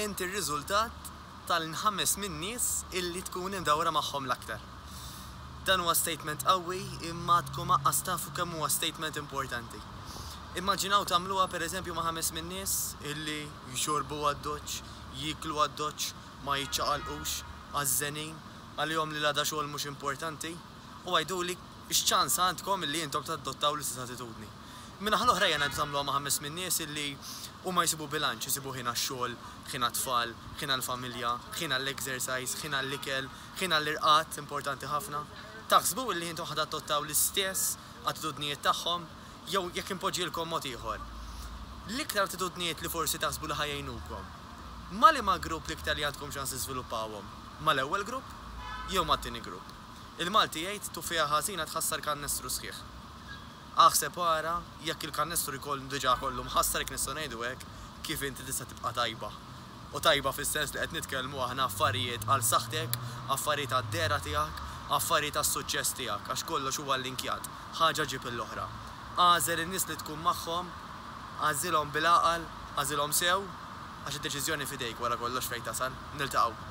Int ir-riżultat tal-inħames min-nies illi tkun imdawra magħhom l-aktar. Dan huwa statement qawwi imma għadkom aqqas tafu kemm huwa statement importanti. Immaġinaw tagħmluha pereżempju ma' ħames min-nies illi jxorbu għad-doċċ, jieklu għad-doċċ, ma jiċċaqalqux, għażżenin, għalihom li l-għada xogħol mhux importanti, U għiduli, x'ċans għandkom illi intom tadottaw l-istess attitudni? Min-naħa l-oħra hija ngħidu tagħmluha ma' ħames minn nies illi huma jsibu bilanċ, isibu ħin għax-xogħol, ħin għat-tfal, ħin għall-familja, ħin għall-exercise, ħin għall-ikel, ħin għall-irqad, importanti ħafna. Taħsbu illi intom ħa tadottaw l-istess attitudnijiet tagħhom? Jew jekk inpoġġilkom mod ieħor, l-iktar attitudnijiet li forsi taħsbu li ħa jgħinukom, ma' liema grupp l-iktar li għandkom ċans tiżviluppawhom, mal-ewwel grupp jew mat-tieni grupp? Il-Malti jgħid tuffiegħa ħażina tħassar kannestru sħiħ. Aħseb u ara jekk il-kannestru jkun diġà kollu mħassar, jekk nistgħu ngħidu hekk, kif inti tista' tibqa' tajba. U tajba fis-sens li qed nitkellmu aħna affarijiet għal saħħtek, affarijiet għad-dehra tiegħek, affarijiet għas-suċċess tiegħek, għax kollox huwa llinkjat, ħaġa ġġib l-oħra. Agħżel in-nies li tkun magħhom, għażilhom bil-għaqal, agħżilhom sew, għax id-deċiżjoni f'idejk wara kollox fejn tasal. Niltaqgħu.